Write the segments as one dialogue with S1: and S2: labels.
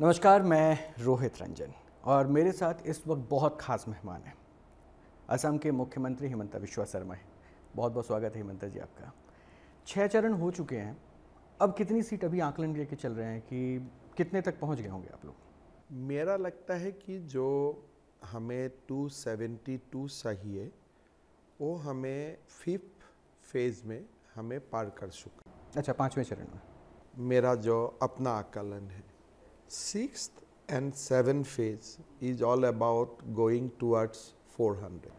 S1: नमस्कार मैं रोहित रंजन और मेरे साथ इस वक्त बहुत खास मेहमान हैं। असम के मुख्यमंत्री हिमंता विश्वा शर्मा हैं। बहुत बहुत स्वागत है हिमंता जी आपका। छः चरण हो चुके हैं। अब कितनी सीट अभी आकलन लेके चल रहे हैं कि कितने तक पहुँच गए होंगे आप लोग?
S2: मेरा लगता है कि जो हमें 272 चाहिए वो हमें फिफ्थ फ़ेज़ में हमें पार कर चुका
S1: अच्छा पाँचवें चरण में।
S2: मेरा जो अपना आकलन है six and seven phase is all about going towards 400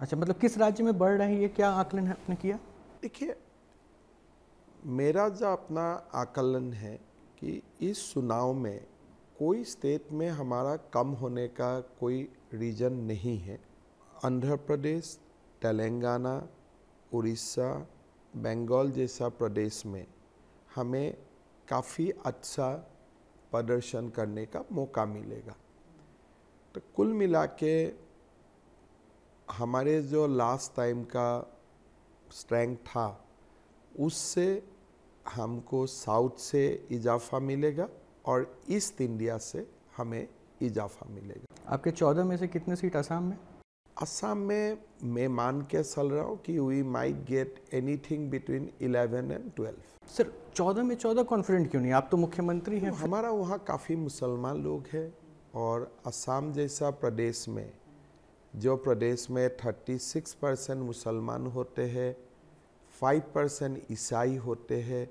S1: अच्छा मतलब किस राज्य में बढ़ रहे हैं ये क्या आकलन है आपने किया?
S2: देखिए मेरा जो अपना आकलन है कि इस चुनाव में कोई स्टेट में हमारा कम होने का कोई रीजन नहीं है। आंध्र प्रदेश तेलंगाना उड़ीसा बंगाल जैसा प्रदेश में हमें काफ़ी अच्छा प्रदर्शन करने का मौका मिलेगा। तो कुल मिला के हमारे जो लास्ट टाइम का स्ट्रेंथ था उससे हमको साउथ से इजाफा मिलेगा और ईस्ट इंडिया से हमें इजाफा मिलेगा।
S1: आपके चौदह में से कितने सीट असम में?
S2: असम में मैं मान के चल रहा हूँ कि we might get anything between 11 and 12
S1: sir चौदह में चौदह कॉन्फिडेंट क्यों नहीं? आप तो मुख्यमंत्री हैं
S2: हमारा वहाँ काफ़ी मुसलमान लोग हैं और असम जैसा प्रदेश में जो प्रदेश में 36 परसेंट मुसलमान होते हैं 5 परसेंट ईसाई होते हैं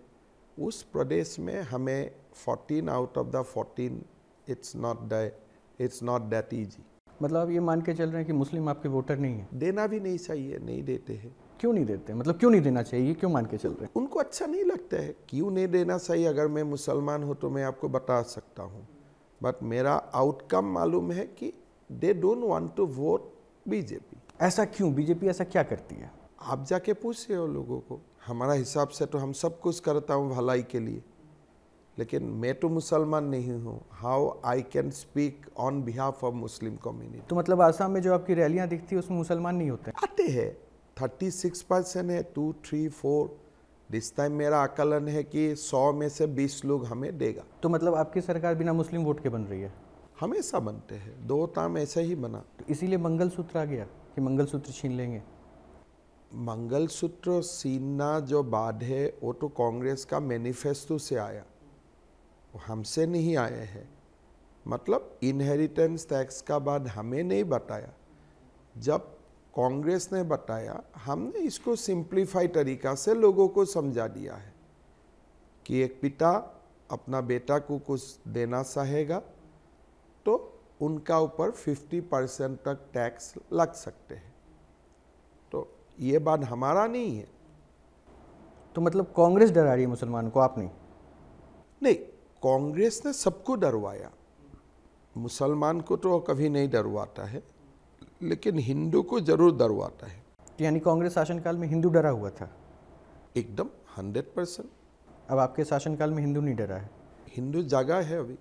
S2: उस प्रदेश में हमें 14 out of the 14 it's not the it's not that easy
S1: मतलब आप ये मान के चल रहे हैं कि मुस्लिम आपके वोटर नहीं है?
S2: देना भी नहीं चाहिए नहीं देते हैं।
S1: क्यों नहीं देते? मतलब क्यों नहीं देना चाहिए? ये क्यों मान के चल रहे हैं?
S2: उनको अच्छा नहीं लगता है। क्यों नहीं देना चाहिए अगर मैं मुसलमान हूँ तो मैं आपको बता सकता हूँ। बट मेरा आउटकम मालूम है कि they don't want to vote BJP
S1: ऐसा क्यों? बीजेपी ऐसा क्या करती है?
S2: आप जाके पूछिए हो लोगों को। हमारा हिसाब से तो हम सब कुछ करता हूँ भलाई के लिए। लेकिन मैं तो मुसलमान नहीं हूँ। How I can speak on behalf of Muslim community
S1: तो मतलब आसाम में जो आपकी रैलियाँ दिखती है उसमें मुसलमान नहीं होते?
S2: आते हैं। थर्टी सिक्स परसेंट है two three four this time मेरा आकलन है कि सौ में से बीस लोग हमें देगा।
S1: तो मतलब आपकी सरकार बिना मुस्लिम वोट के बन रही है?
S2: हमेशा बनते हैं। दो टाइम ऐसे ही बना।
S1: तो इसीलिए मंगलसूत्र आ गया कि मंगलसूत्र छीन लेंगे।
S2: मंगलसूत्र सीना जो बाद है वो तो कांग्रेस का मैनिफेस्टो से आया। वो हमसे नहीं आए हैं। मतलब इनहेरिटेंस टैक्स का बाद हमें नहीं बताया। जब कांग्रेस ने बताया हमने इसको सिंप्लीफाई तरीका से लोगों को समझा दिया है कि एक पिता अपना बेटा को कुछ देना चाहेगा तो उनका ऊपर 50 परसेंट तक टैक्स लग सकते हैं। तो ये बात हमारा नहीं है।
S1: तो मतलब कांग्रेस डरा रही है मुसलमान को आप नहीं?
S2: नहीं कांग्रेस ने सबको डरवाया। मुसलमान को तो कभी नहीं डरवाता है। लेकिन हिंदू को ज़रूर डरवाता है।
S1: यानी कांग्रेस शासनकाल में हिंदू डरा हुआ था?
S2: एकदम हंड्रेड परसेंट
S1: अब आपके शासनकाल में हिंदू नहीं डरा है?
S2: हिंदू जगह है अभी।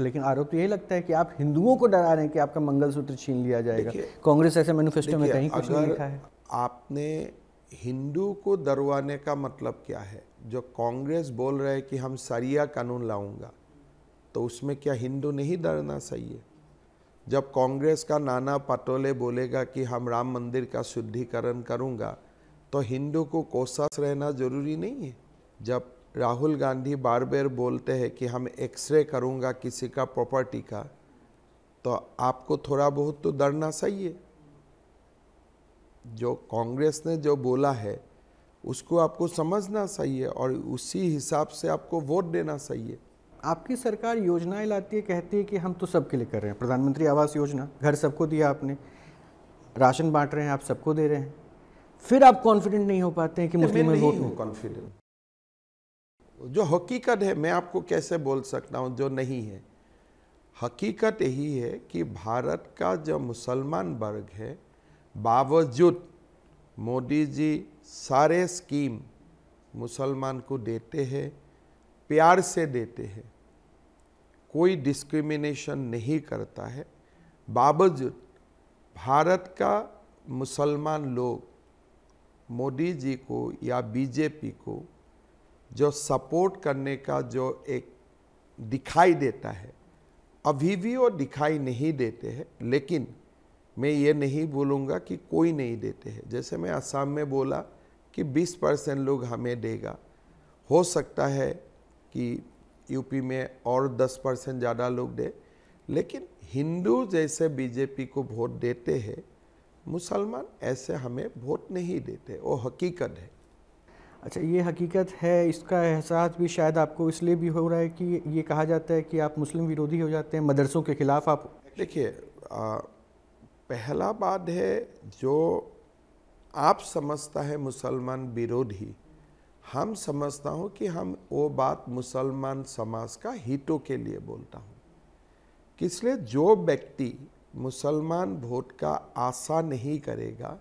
S1: लेकिन आरोप तो यही लगता है कि आप हिंदुओं को डरा रहे हैं कि आपका मंगलसूत्र छीन लिया जाएगा। कांग्रेस ऐसे मैनिफेस्टो में कहीं कुछ नहीं लिखा है।
S2: आपने हिंदू को डरवाने का मतलब क्या है? जो कांग्रेस बोल रहे हैं कि हम सरिया कानून लाऊँगा तो उसमें क्या हिंदू नहीं डरना चाहिए जब कांग्रेस का नाना पटोले बोलेगा कि हम राम मंदिर का शुद्धिकरण करूँगा तो हिंदू को कोशास रहना ज़रूरी नहीं है। जब राहुल गांधी बार बार बोलते हैं कि हम एक्सरे करूँगा किसी का प्रॉपर्टी का तो आपको थोड़ा बहुत तो डरना चाहिए। जो कांग्रेस ने जो बोला है, उसको आपको समझना चाहिए और उसी हिसाब से आपको वोट देना चाहिए।
S1: आपकी सरकार योजनाएँ लाती है कहती है कि हम तो सबके लिए कर रहे हैं। प्रधानमंत्री आवास योजना घर सबको दिया आपने। राशन बांट रहे हैं आप सबको दे रहे हैं। फिर आप कॉन्फिडेंट नहीं हो पाते हैं कि मुस्लिम में वोट नहीं
S2: कॉन्फिडेंट जो हकीकत है मैं आपको कैसे बोल सकता हूँ जो नहीं है। हकीकत यही है कि भारत का जो मुसलमान वर्ग है बावजूद मोदी जी सारे स्कीम मुसलमान को देते हैं प्यार से देते हैं कोई डिस्क्रिमिनेशन नहीं करता है। बावजूद भारत का मुसलमान लोग, मोदी जी को या बीजेपी को जो सपोर्ट करने का जो एक दिखाई देता है, अभी भी वो दिखाई नहीं देते हैं। लेकिन मैं ये नहीं बोलूँगा कि कोई नहीं देते हैं। जैसे मैं असम में बोला कि 20 परसेंट लोग हमें देगा। हो सकता है कि यूपी में और 10 परसेंट ज़्यादा लोग दे। लेकिन हिंदू जैसे बीजेपी को वोट देते हैं मुसलमान ऐसे हमें वोट नहीं देते वो हकीकत है।
S1: अच्छा ये हकीकत है इसका एहसास भी शायद आपको इसलिए भी हो रहा है कि ये कहा जाता है कि आप मुस्लिम विरोधी हो जाते हैं मदरसों के खिलाफ आप
S2: देखिए पहला बात है जो आप समझता है मुसलमान विरोधी हम समझता हूँ कि हम वो बात मुसलमान समाज का हितों के लिए बोलता हूँ। इसलिए जो व्यक्ति मुसलमान वोट का आशा नहीं करेगा,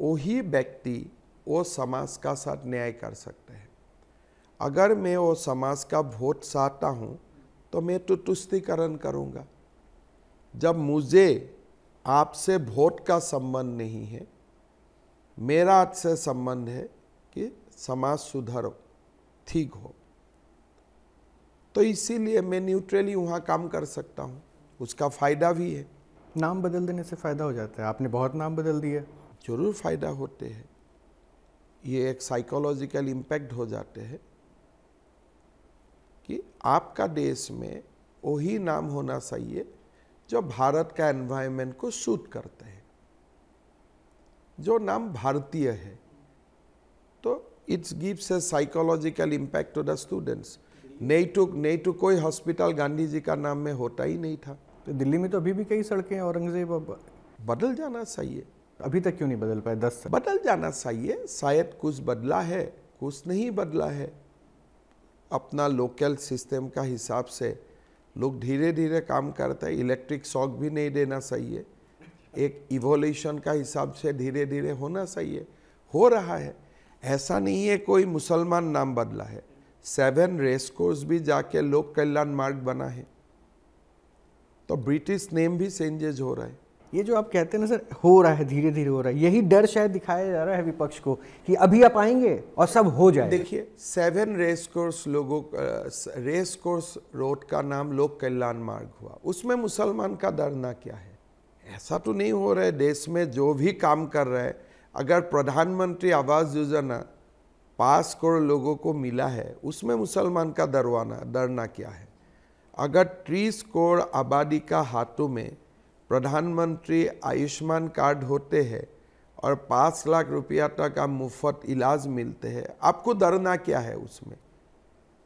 S2: वही व्यक्ति वो समाज का साथ न्याय कर सकते हैं। अगर मैं वो समाज का वोट चाहता हूँ तो मैं तो तुष्टिकरण करूँगा। जब मुझे आपसे वोट का संबंध नहीं है, मेरा आपसे संबंध है समाज सुधर ठीक हो। तो इसीलिए मैं न्यूट्रली वहाँ काम कर सकता हूँ। उसका फ़ायदा भी है।
S1: नाम बदल देने से फ़ायदा हो जाता है। आपने बहुत नाम बदल दिए।
S2: ज़रूर फ़ायदा होते हैं। ये एक साइकोलॉजिकल इम्पैक्ट हो जाते हैं कि आपका देश में वही नाम होना चाहिए जो भारत का एनवायरनमेंट को सूट करते हैं। जो नाम भारतीय है तो it's gives a psychological impact to the students नहीं तो नहीं तो कोई हॉस्पिटल गांधी जी का नाम में होता ही नहीं था।
S1: तो दिल्ली में तो अभी भी कई सड़कें औरंगज़ेब अब
S2: बदल जाना चाहिए।
S1: अभी तक क्यों नहीं बदल पाए? दस
S2: साल। बदल जाना चाहिए। शायद कुछ बदला है कुछ नहीं बदला है। अपना लोकल सिस्टम का हिसाब से लोग धीरे धीरे काम करते हैं। इलेक्ट्रिक शॉक भी नहीं देना चाहिए। एक इवोल्यूशन का हिसाब से धीरे धीरे होना चाहिए। हो रहा है। ऐसा नहीं है कोई मुसलमान नाम बदला है। सेवन रेस कोर्स भी जाके लोक कल्याण मार्ग बना है। तो ब्रिटिश नेम भी चेंजेज हो रहा है।
S1: ये जो आप कहते हैं ना सर हो रहा है धीरे धीरे हो रहा है। यही डर शायद दिखाया जा रहा है विपक्ष को कि अभी आप आएँगे और सब हो जाए
S2: देखिए सेवन रेस कोर्स लोगों रेस कोर्स रोड का नाम लोक कल्याण मार्ग हुआ। उसमें मुसलमान का डरना क्या है? ऐसा तो नहीं हो रहा है। देश में जो भी काम कर रहा है अगर प्रधानमंत्री आवास योजना पाँच करोड़ लोगों को मिला है उसमें मुसलमान का डरवाना डरना क्या है? अगर तीस करोड़ आबादी का हाथों में प्रधानमंत्री आयुष्मान कार्ड होते हैं और पाँच लाख रुपया तक का मुफ़्त इलाज मिलते हैं आपको डरना क्या है उसमें?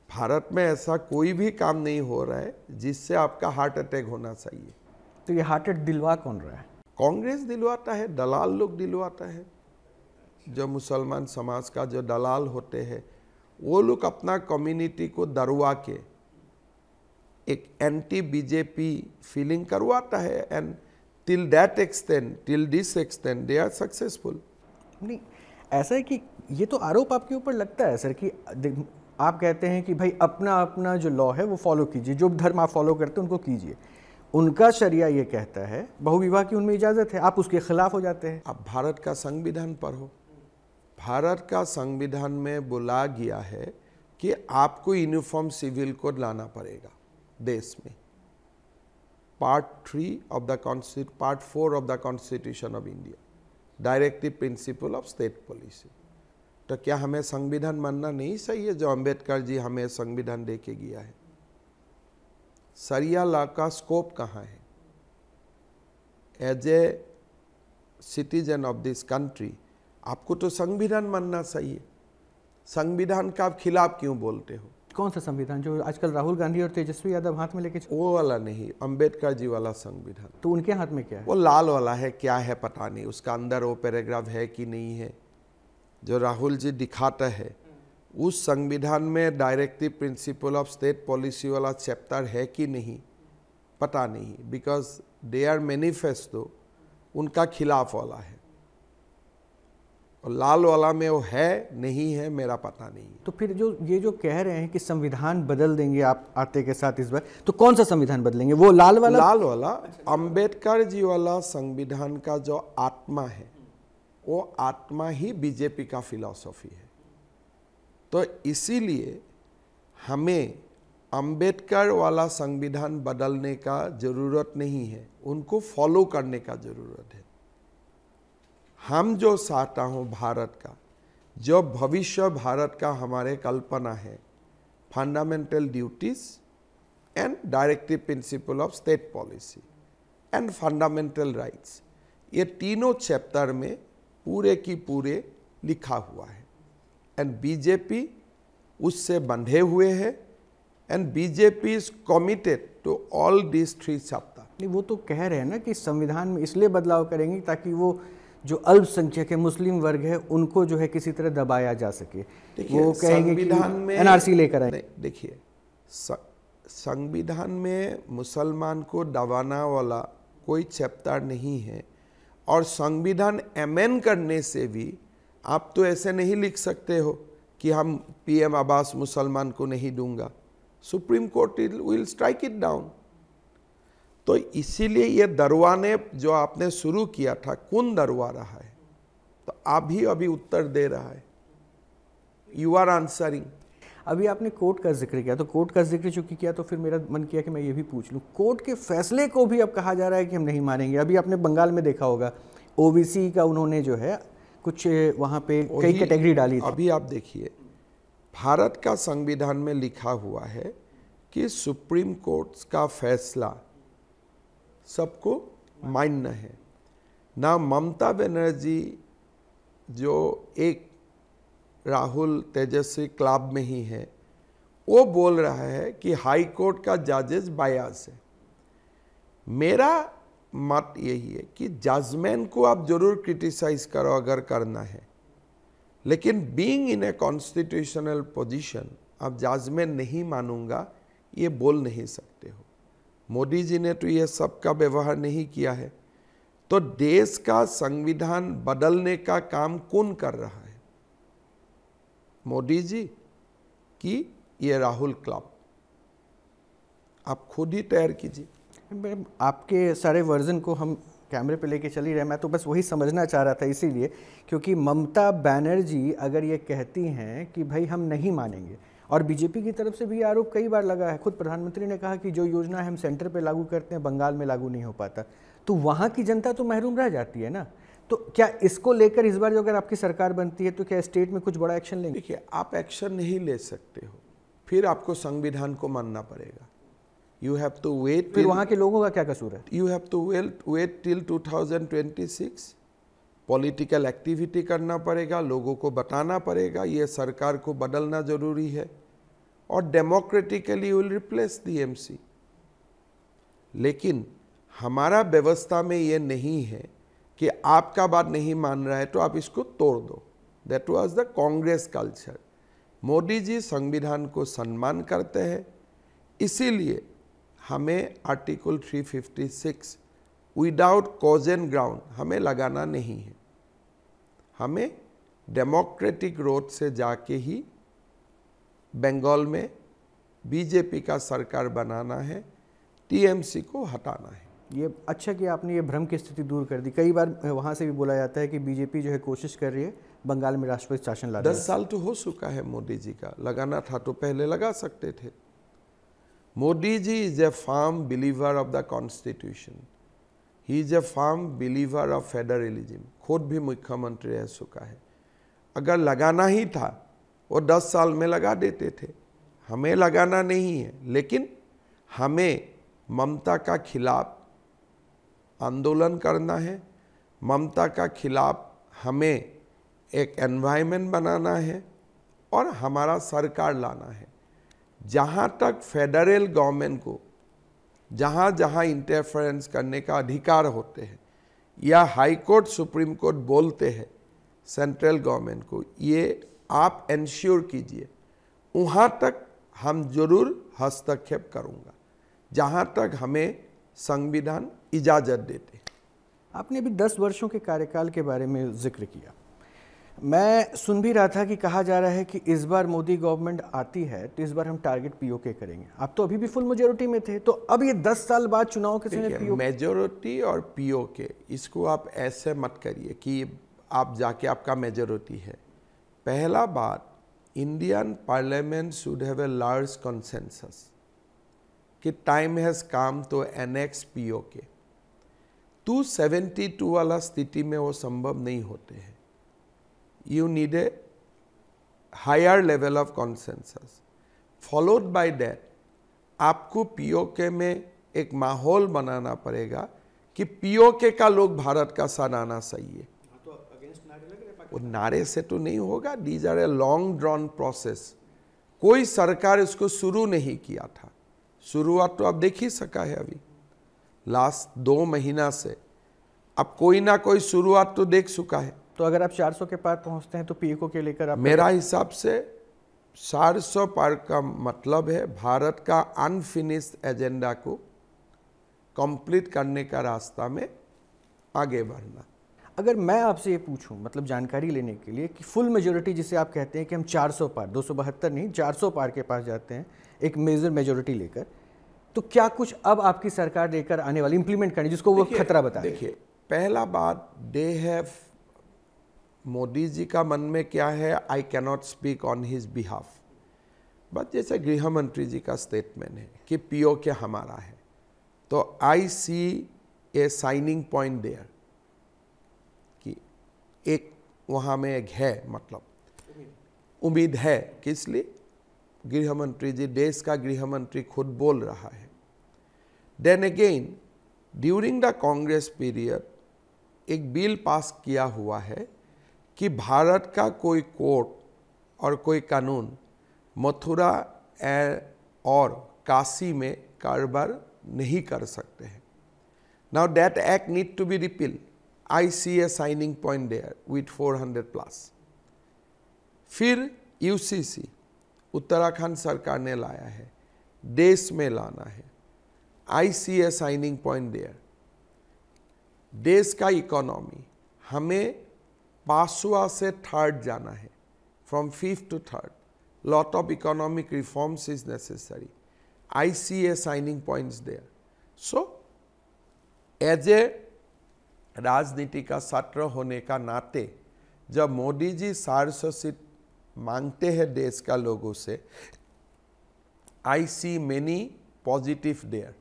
S2: भारत में ऐसा कोई भी काम नहीं हो रहा है जिससे आपका हार्ट अटैक होना चाहिए।
S1: तो ये हार्ट अटैक दिलवा कौन रहा है?
S2: कांग्रेस दिलवाता है दलाल लोग दिलवाता है। जो मुसलमान समाज का जो दलाल होते हैं वो लोग अपना कम्युनिटी को दरवा के एक एंटी बीजेपी फीलिंग करवाता है and till that extend till this extend they are successful
S1: नहीं ऐसा है कि ये तो आरोप आपके ऊपर लगता है सर कि आप कहते हैं कि भाई अपना अपना जो लॉ है वो फॉलो कीजिए जो धर्म आप फॉलो करते हैं उनको कीजिए। उनका शरिया ये कहता है बहुविवाह की उनमें इजाज़त है आप उसके खिलाफ हो जाते हैं।
S2: आप भारत का संविधान पढ़ो। भारत का संविधान में बोला गया है कि आपको यूनिफॉर्म सिविल कोड लाना पड़ेगा, देश में। Part three of the part four of the constitution of India directive principle of state policy तो क्या हमें संविधान मानना नहीं सही है जो अंबेडकर जी हमें संविधान दे के गया है। सरिया लॉ का स्कोप कहाँ है? As a citizen of this country आपको तो संविधान मानना चाहिए संविधान का आप खिलाफ क्यों बोलते हो?
S1: कौन सा संविधान? जो आजकल राहुल गांधी और तेजस्वी यादव हाथ में लेके
S2: वो वाला नहीं अंबेडकर जी वाला संविधान।
S1: तो उनके हाथ में क्या है?
S2: वो लाल वाला है क्या है पता नहीं। उसका अंदर वो पैराग्राफ है कि नहीं है। जो राहुल जी दिखाता है उस संविधान में directive principle of state policy वाला चैप्टर है कि नहीं पता नहीं। बिकॉज़ दे आर मैनिफेस्टो उनका खिलाफ वाला है। और लाल वाला में वो है नहीं है मेरा पता नहीं
S1: तो फिर जो ये जो कह रहे हैं कि संविधान बदल देंगे आप आते के साथ इस बार तो कौन सा संविधान बदलेंगे? वो लाल वाला?
S2: लाल वाला अंबेडकर जी वाला संविधान का जो आत्मा है वो आत्मा ही बीजेपी का फिलॉसफी है। तो इसीलिए हमें अंबेडकर वाला संविधान बदलने का ज़रूरत नहीं है उनको फॉलो करने का ज़रूरत है। हम जो चाहता हूँ भारत का, जो भविष्य भारत का हमारे कल्पना है fundamental duties and directive principle of state policy and fundamental rights ये तीनों चैप्टर में पूरे की पूरे लिखा हुआ है। एंड बीजेपी उससे बंधे हुए हैं and BJP is committed to all this three chapter
S1: नहीं, वो तो कह रहे हैं ना कि संविधान में इसलिए बदलाव करेंगे ताकि वो जो अल्पसंख्यक है मुस्लिम वर्ग है उनको जो है किसी तरह दबाया जा सके। वो कहेंगे
S2: संविधान में
S1: एनआरसी लेकर आए।
S2: देखिए संविधान में मुसलमान को दबाना वाला कोई चैप्टर नहीं है और संविधान एमेन करने से भी आप तो ऐसे नहीं लिख सकते हो कि हम पीएम आवास मुसलमान को नहीं दूँगा। Supreme Court will strike it down तो इसीलिए ये दरवा ने जो आपने शुरू किया था कौन दरवा रहा है? तो आप ही अभी उत्तर दे रहा है। यू आर आंसरिंग
S1: अभी आपने कोर्ट का ज़िक्र किया तो कोर्ट का ज़िक्र चूँकि किया तो फिर मेरा मन किया कि मैं ये भी पूछ लूँ। कोर्ट के फैसले को भी अब कहा जा रहा है कि हम नहीं मानेंगे। अभी आपने बंगाल में देखा होगा ओबीसी का उन्होंने जो है कुछ वहाँ पे कई कैटेगरी डाली
S2: थी। अभी आप देखिए भारत का संविधान में लिखा हुआ है कि सुप्रीम कोर्ट का फैसला सबको मान्य है। ना ममता बनर्जी जो एक राहुल तेजस्वी क्लब में ही है, वो बोल रहा है कि हाई कोर्ट का जजेस बायास है। मेरा मत यही है कि जजमेंट को आप ज़रूर क्रिटिसाइज करो अगर करना है। लेकिन being in a constitutional position आप जजमेंट नहीं मानूँगा, ये बोल नहीं सकते। मोदी जी ने तो ये सब का व्यवहार नहीं किया है। तो देश का संविधान बदलने का काम कौन कर रहा है? मोदी जी की ये राहुल क्लब। आप खुद ही तैयार कीजिए।
S1: आपके सारे वर्जन को हम कैमरे पे लेके चली रहे मैं तो बस वही समझना चाह रहा था इसीलिए, क्योंकि ममता बैनर्जी अगर ये कहती हैं कि भाई हम नहीं मानेंगे और बीजेपी की तरफ़ से भी आरोप कई बार लगा है। खुद प्रधानमंत्री ने कहा कि जो योजना हम सेंटर पर लागू करते हैं बंगाल में लागू नहीं हो पाता। तो वहाँ की जनता तो महरूम रह जाती है ना? तो क्या इसको लेकर इस बार जो अगर आपकी सरकार बनती है तो क्या स्टेट में कुछ बड़ा एक्शन लेंगे?
S2: देखिए आप एक्शन नहीं ले सकते हो फिर आपको संविधान को मानना पड़ेगा। यू हैव टू वेट
S1: फिर वहाँ के लोगों का क्या कसूर है?
S2: You have to wait wait till 2026 political activity करना पड़ेगा, लोगों को बताना पड़ेगा, ये सरकार को बदलना ज़रूरी है। और democratically will replace the M लेकिन हमारा व्यवस्था में ये नहीं है कि आपका बात नहीं मान रहा है तो आप इसको तोड़ दो। That was the Congress culture Modi ji संविधान को सम्मान करते हैं। इसीलिए हमें article 356 without cause and ground हमें लगाना नहीं है। हमें डेमोक्रेटिक रोड से जाके ही बंगाल में बीजेपी का सरकार बनाना है टीएमसी को हटाना है।
S1: ये अच्छा कि आपने ये भ्रम की स्थिति दूर कर दी। कई बार वहाँ से भी बोला जाता है कि बीजेपी जो है कोशिश कर रही है बंगाल में राष्ट्रपति शासन ला
S2: दस साल तो हो चुका है मोदी जी का। लगाना था तो पहले लगा सकते थे। Modi ji is a firm believer of the constitution he is a firm believer of federalism खुद भी मुख्यमंत्री रह चुका है। अगर लगाना ही था, वो दस साल में लगा देते थे। हमें लगाना नहीं है, लेकिन हमें ममता का खिलाफ आंदोलन करना है। ममता का खिलाफ हमें एक एनवायरनमेंट बनाना है और हमारा सरकार लाना है। जहाँ तक फेडरल गवर्नमेंट को जहाँ जहाँ इंटरफेरेंस करने का अधिकार होते हैं, या हाई कोर्ट सुप्रीम कोर्ट बोलते हैं सेंट्रल गवर्नमेंट को, ये आप इंश्योर कीजिए। वहाँ तक हम ज़रूर हस्तक्षेप करूँगा, जहाँ तक हमें संविधान इजाज़त देते
S1: आपने अभी दस वर्षों के कार्यकाल के बारे में ज़िक्र किया। मैं सुन भी रहा था कि कहा जा रहा है कि इस बार मोदी गवर्नमेंट आती है तो इस बार हम टारगेट पीओके करेंगे। आप तो अभी भी फुल मेजोरिटी में थे तो अब ये दस साल बाद चुनाव के
S2: समय मेजोरिटी और पीओके इसको आप ऐसे मत करिए कि आप जाके आपका मेजोरिटी है। पहला बात Indian parliament should have a large consensus कि time has come to annex P O K two seventy two वाला स्थिति में वो संभव नहीं होते हैं। You need a higher level of consensus followed by that आपको पीओके में एक माहौल बनाना पड़ेगा कि पीओके का लोग भारत का सराहना सही है। वो नारे से तो नहीं होगा। These are a long drawn process कोई सरकार इसको शुरू नहीं किया था। शुरुआत तो आप देख ही सका है अभी। लास्ट दो महीना से। अब कोई ना कोई शुरुआत तो देख चुका है।
S1: तो अगर आप 400 के पार पहुँचते हैं तो पीको के लेकर आप
S2: मेरा हिसाब से चार सौ पार का मतलब है भारत का अनफिनिश्ड एजेंडा को कंप्लीट करने का रास्ता में आगे बढ़ना।
S1: अगर मैं आपसे ये पूछूँ मतलब जानकारी लेने के लिए कि फुल मेजोरिटी जिसे आप कहते हैं कि हम 400 पार दो सौ बहत्तर नहीं 400 पार के पास जाते हैं एक मेजर मेजोरिटी लेकर तो क्या कुछ अब आपकी सरकार लेकर आने वाली इंप्लीमेंट करनी जिसको वो खतरा बता
S2: देखिए पहला बात दे हैव मोदी जी का मन में क्या है? I cannot speak on his behalf but जैसे गृह मंत्री जी का स्टेटमेंट है कि पीओ के हमारा है। तो I see a shining point there कि एक वहाँ में एक है मतलब। उम्मीद है किस लिए? गृह मंत्री जी, देश का गृह मंत्री खुद बोल रहा है। Then again during the Congress period एक बिल पास किया हुआ है कि भारत का कोई कोर्ट और कोई कानून मथुरा और काशी में कारोबार नहीं कर सकते हैं। Now that act need to be repeal I see a shining point there with 400 plus फिर यूसीसी उत्तराखंड सरकार ने लाया है। देश में लाना है। I see a shining point there देश का इकोनॉमी हमें पासवा से थर्ड जाना है। From fifth to third lot of economic reforms is necessary I see a shining points there so as a राजनीति का सत्र होने का नाते, जब मोदी जी सार मांगते हैं देश का लोगों से I see many positive there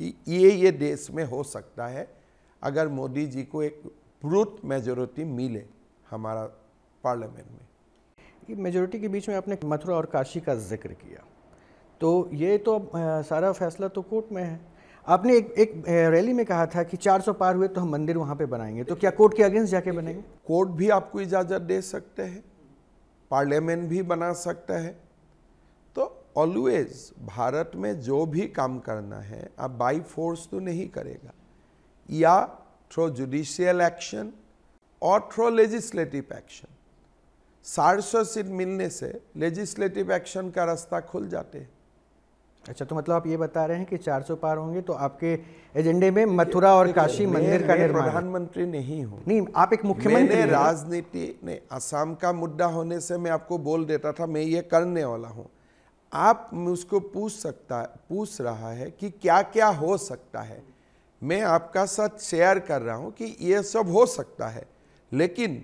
S2: कि ये ये देश में हो सकता है, अगर मोदी जी को एक ब्रूट मेजोरिटी मिले। हमारा पार्लियामेंट में।
S1: ये मेजोरिटी के बीच में आपने मथुरा और काशी का ज़िक्र किया। तो ये तो अब सारा फैसला तो कोर्ट में है। आपने एक एक रैली में कहा था कि 400 पार हुए तो हम मंदिर वहाँ पे बनाएँगे। तो क्या कोर्ट के अगेंस्ट जाके बनेंगे?
S2: कोर्ट भी आपको इजाज़त दे सकते हैं पार्लियामेंट भी बना सकता है। तो ऑलवेज भारत में जो भी काम करना है आप बाई फोर्स तो नहीं करेगा। या through judicial action through legislative action साठ सौ सीट मिलने से लेजिस्लेटिव एक्शन का रास्ता खुल जाते हैं।
S1: अच्छा तो मतलब आप ये बता रहे हैं कि 400 पार होंगे तो आपके एजेंडे में मथुरा और काशी मंदिर का निर्माण
S2: प्रधानमंत्री नहीं हूँ।
S1: नहीं आप एक मुख्यमंत्री
S2: राजनीति ने असम का मुद्दा होने से मैं आपको बोल देता था मैं ये करने वाला हूँ। आप मुझको पूछ सकता पूछ रहा है कि क्या क्या हो सकता है। मैं आपका साथ शेयर कर रहा हूँ कि ये सब हो सकता है। लेकिन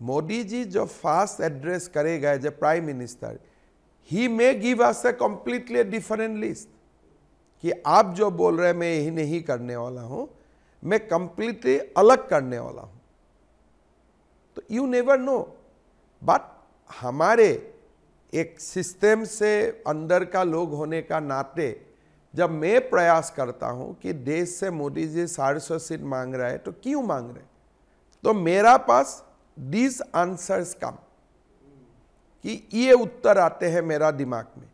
S2: मोदी जी जो फास्ट एड्रेस करेगा as a prime minister he may give us a completely different list कि आप जो बोल रहे हैं, मैं यही नहीं करने वाला हूँ, मैं कंप्लीटली अलग करने वाला हूँ। तो यू नेवर नो बट हमारे एक सिस्टम से अंदर का लोग होने का नाते जब मैं प्रयास करता हूँ कि देश से मोदी जी साढ़े सौ सीट मांग रहा है तो क्यों मांग रहे तो मेरा पास दिस आंसर्स कम कि ये उत्तर आते हैं मेरा दिमाग में।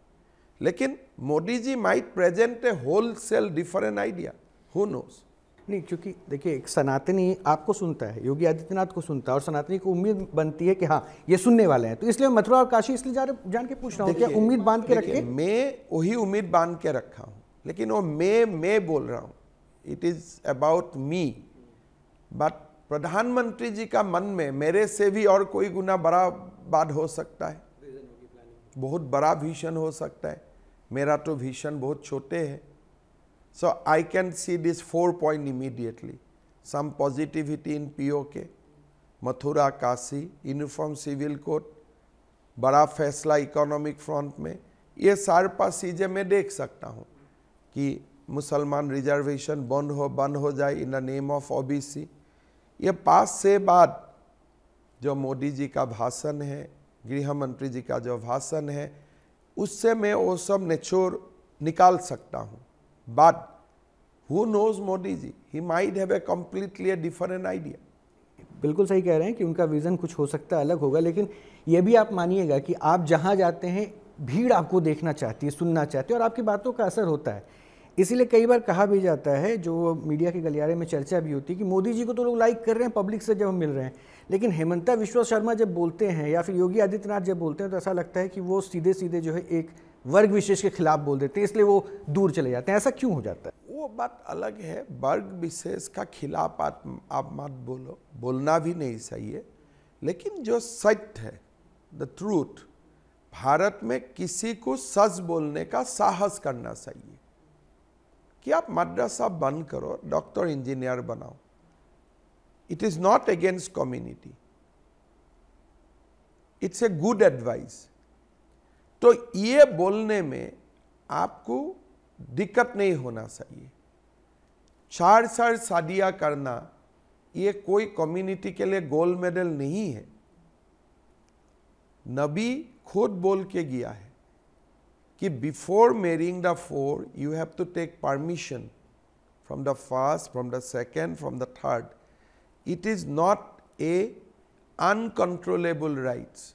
S2: लेकिन Modi ji might present a wholesale different idea who knows
S1: नहीं क्योंकि देखिए एक सनातनी आपको सुनता है योगी आदित्यनाथ को सुनता है और सनातनी को उम्मीद बनती है कि हाँ ये सुनने वाले हैं। तो इसलिए मथुरा और काशी इसलिए जा जान के पूछ रहा हूँ क्या उम्मीद बाँध के रखे।
S2: मैं वही उम्मीद बाँध के रखा हूँ लेकिन वो मैं मैं बोल रहा हूँ it is about me but प्रधानमंत्री जी का मन में मेरे से भी और कोई गुना बड़ा बात हो सकता है। बहुत बड़ा भीषण हो सकता है। मेरा तो भीषण बहुत छोटे है। So I can see this four point immediately some positivity in POK Mathura Kashi uniform civil code बड़ा फैसला इकोनॉमिक फ्रंट में। ये सारे पास चीज़ें मैं देख सकता हूँ कि मुसलमान रिजर्वेशन बंद हो बंद हो जाए in the name of OBC ये पास से बाद जो मोदी जी का भाषण है, गृह मंत्री जी का जो भाषण है, उससे मैं वो सब निचोड़ निकाल सकता हूँ। But who knows Modi ji? He might have a completely different idea
S1: बिल्कुल सही कह रहे हैं कि उनका विज़न कुछ हो सकता है, अलग होगा, लेकिन ये भी आप मानिएगा कि आप जहाँ जाते हैं, भीड़ आपको देखना चाहती है, सुनना चाहती है और आपकी बातों का असर होता है। इसीलिए कई बार कहा भी जाता है जो मीडिया के गलियारे में चर्चा भी होती है कि मोदी जी को तो लोग लाइक कर रहे हैं पब्लिक से जब हम मिल रहे हैं। लेकिन हेमंता विश्व शर्मा जब बोलते हैं या फिर योगी आदित्यनाथ जब बोलते हैं तो ऐसा लगता है कि वो सीधे सीधे जो है एक वर्ग विशेष के खिलाफ बोल देते हैं इसलिए वो दूर चले जाते हैं। ऐसा क्यों हो जाता है?
S2: वो बात अलग है। वर्ग विशेष का खिलाफ आप, मत बोलो। बोलना भी नहीं चाहिए। लेकिन जो सत्य है द ट्रूथ भारत में किसी को सच बोलने का साहस करना चाहिए। कि आप मद्रासा बंद करो डॉक्टर इंजीनियर बनाओ। It is not against community it's a good advice तो ये बोलने में आपको दिक्कत नहीं होना चाहिए। चार चार शादियाँ करना, ये कोई कम्युनिटी के लिए गोल्ड मेडल नहीं है। नबी खुद बोल के गया है। कि before marrying the four you have to take permission from the first from the second from the third it is not a uncontrollable rights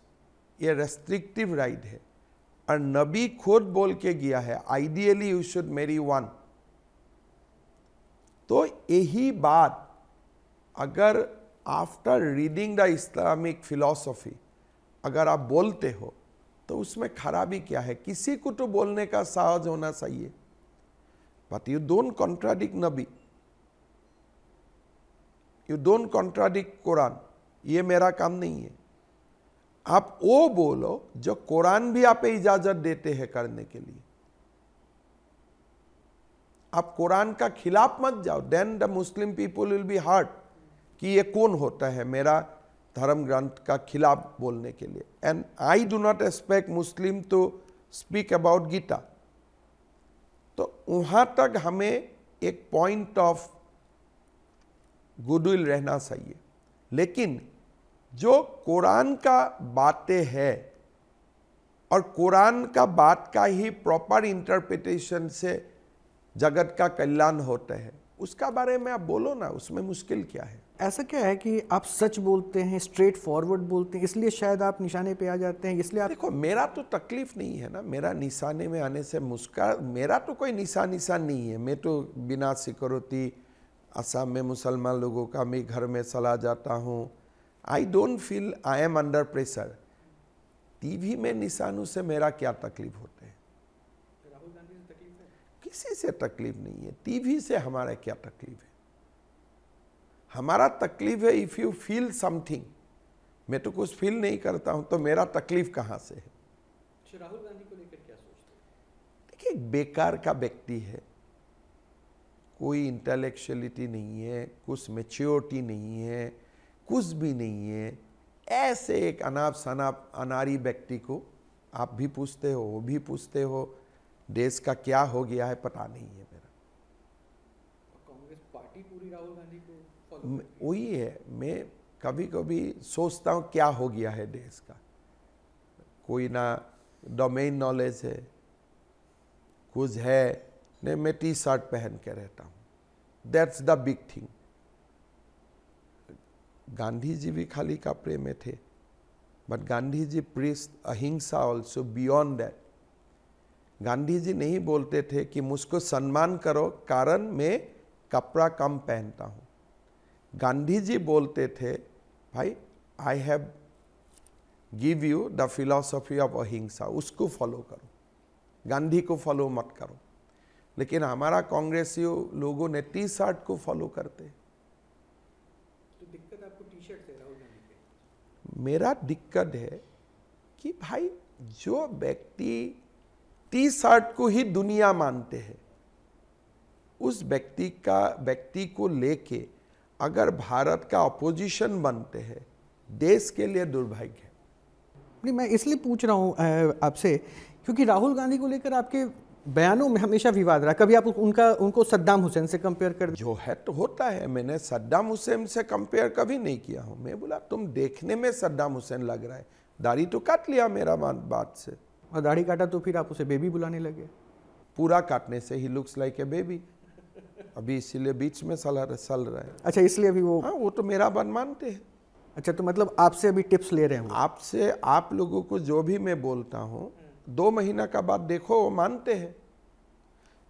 S2: ये रेस्ट्रिक्टिव राइट है। और नबी खुद बोल के गया है ideally you should marry one तो यही बात, अगर after reading the Islamic philosophy अगर आप बोलते हो तो उसमें खराबी क्या है? किसी को तो बोलने का साहस होना चाहिए। बट यू डोंट कॉन्ट्राडिक नबी यू डोंट कॉन्ट्राडिक कुरान ये मेरा काम नहीं है। आप वो बोलो जो कुरान भी आप इजाज़त देते हैं करने के लिए। आप कुरान का खिलाफ मत जाओ। Then the Muslim people will be hurt कि ये कौन होता है? मेरा धर्म ग्रंथ का खिलाफ बोलने के लिए। And I do not expect Muslim to speak about Gita तो वहाँ तक हमें एक पॉइंट ऑफ़ गुडविल रहना चाहिए। लेकिन जो कुरान का बातें है और कुरान का बात का ही प्रॉपर इंटरप्रिटेशन से जगत का कल्याण होता है, उसका बारे में आप बोलो ना, उसमें मुश्किल क्या है?
S1: ऐसा क्या है कि आप सच बोलते हैं स्ट्रेट फॉरवर्ड बोलते हैं, इसलिए शायद आप निशाने पे आ जाते हैं, इसलिए आप
S2: देखो, मेरा तो तकलीफ़ नहीं है ना, मेरा निशाने में आने से मुस्का, मेरा तो कोई निशान निशान नहीं है। मैं तो बिना सिक्योरिटी, असम में मुसलमान लोगों का मैं घर में चला जाता हूँ। I don't feel I am under pressure TV में निशानों से मेरा क्या तकलीफ़ होते हैं? किसी से तकलीफ़ नहीं है। टीवी से हमारा क्या तकलीफ़ है? हमारा तकलीफ़ है इफ़ यू फील समथिंग मैं तो कुछ फील नहीं करता हूँ तो मेरा तकलीफ़ कहाँ से है?
S1: अच्छा, राहुल गांधी को लेकर क्या सोचते
S2: देखिए बेकार का व्यक्ति है। कोई इंटेलेक्चुअलिटी नहीं है कुछ मेच्योरिटी नहीं है कुछ भी नहीं है। ऐसे एक अनाप शनाप अनारी व्यक्ति को आप भी पूछते हो वो भी पूछते हो देश का क्या हो गया है पता नहीं है मेरा।
S1: कांग्रेस पार्टी पूरी राहुल गांधी
S2: वही है, मैं कभी कभी सोचता हूँ क्या हो गया है देश का। कोई ना डोमेन नॉलेज है, कुछ है, नहीं, मैं टी शर्ट पहन के रहता हूँ। That's the big thing Gandhi ji भी खाली कपड़े में थे but Gandhi ji preach, ahimsa also beyond that Gandhi ji नहीं बोलते थे कि मुझको सम्मान करो, कारण मैं कपड़ा कम पहनता हूँ। गांधी जी बोलते थे भाई I have give you the philosophy of ahimsa उसको फॉलो करो। गांधी को फॉलो मत करो। लेकिन हमारा कांग्रेसी लोगों ने टी शर्ट को फॉलो करते। मेरा दिक्कत है कि भाई जो व्यक्ति टी शर्ट को ही दुनिया मानते हैं उस व्यक्ति का व्यक्ति को लेके अगर भारत का अपोजिशन बनते हैं देश के लिए दुर्भाग्य है।
S1: नहीं मैं इसलिए पूछ रहा हूँ आपसे क्योंकि राहुल गांधी को लेकर आपके बयानों में हमेशा विवाद रहा। कभी आप उनका उनको सद्दाम हुसैन से कंपेयर कर
S2: जो है तो होता है मैंने सद्दाम हुसैन से कंपेयर कभी नहीं किया हूँ। मैं बोला तुम देखने में सद्दाम हुसैन लग रहा है। दाढ़ी तो काट लिया मेरा बात से।
S1: और दाढ़ी काटा तो फिर आप उसे बेबी बुलाने लगे।
S2: पूरा काटने से ही लुक्स लाइक ए बेबी अभी इसीलिए बीच में सल सल रहा है।
S1: अच्छा इसलिए अभी वो
S2: हाँ वो तो मेरा बन मानते हैं।
S1: अच्छा तो मतलब आपसे अभी टिप्स ले रहे हैं
S2: आपसे आप लोगों को जो भी मैं बोलता हूँ दो महीना का बात देखो वो मानते हैं।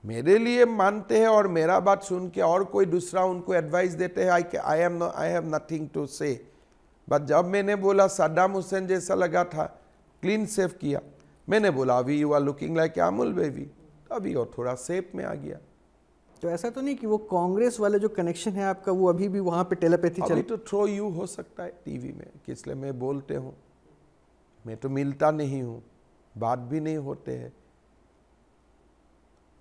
S2: मेरे लिए मानते हैं और मेरा बात सुन के और कोई दूसरा उनको एडवाइस देते हैं I I am I have nothing to say but जब मैंने बोला सद्दाम हुसैन जैसा लगा था क्लीन सेफ़ किया। मैंने बोला अभी you are looking like Amul baby अभी और थोड़ा सेफ़ में आ गया।
S1: तो ऐसा तो नहीं कि वो कांग्रेस वाले जो कनेक्शन है आपका वो अभी भी वहाँ पे टेलीपैथी
S2: चल तो थ्रो यू हो सकता है टीवी में कि इसलिए मैं बोलते हूँ। मैं तो मिलता नहीं हूँ बात भी नहीं होते हैं।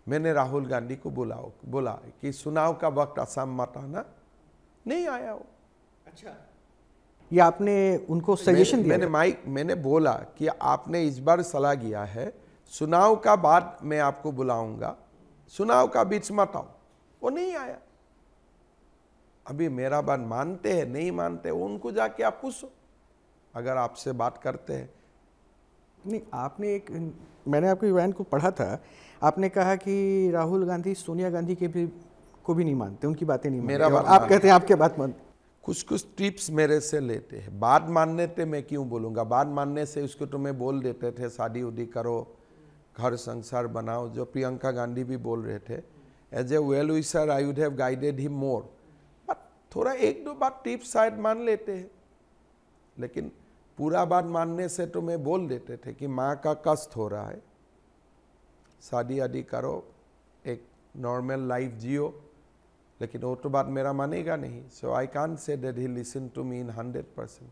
S2: मैंने राहुल गांधी को बुलाओ बोला कि चुनाव का वक्त असम मत आना। नहीं आया वो।
S1: अच्छा। ये आपने उनको सजेशन
S2: दिया मैंने माइक मैंने बोला कि आपने इस बार सलाह किया है चुनाव का बाद मैं आपको बुलाऊँगा। चुनाव का बीच मत आओ। वो नहीं आया। अभी मेरा बात मानते हैं नहीं मानते उनको जाके आप पूछो। अगर आपसे बात करते हैं।
S1: नहीं आपने एक मैंने आपके बयान को पढ़ा था। आपने कहा कि राहुल गांधी सोनिया गांधी के भी को भी नहीं मानते उनकी बातें नहीं मेरा बात आप कहते हैं आपके बात मान
S2: कुछ कुछ टिप्स मेरे से लेते हैं। बात मानने थे मैं क्यों बोलूँगा? बात मानने से उसको तो मैं बोल देते थे शादी उदी करो घर संसार बनाओ, जो प्रियंका गांधी भी बोल रहे थे as a well wisher I would have guided him more but थोड़ा एक दो बात टिप्स शायद मान लेते हैं। लेकिन पूरा बात मानने से तो मैं बोल देते थे कि माँ का कष्ट हो रहा है। शादी आदि करो, एक नॉर्मल लाइफ जियो। लेकिन वो तो बात मेरा मानेगा नहीं। So I can say that he listen to me in hundred percent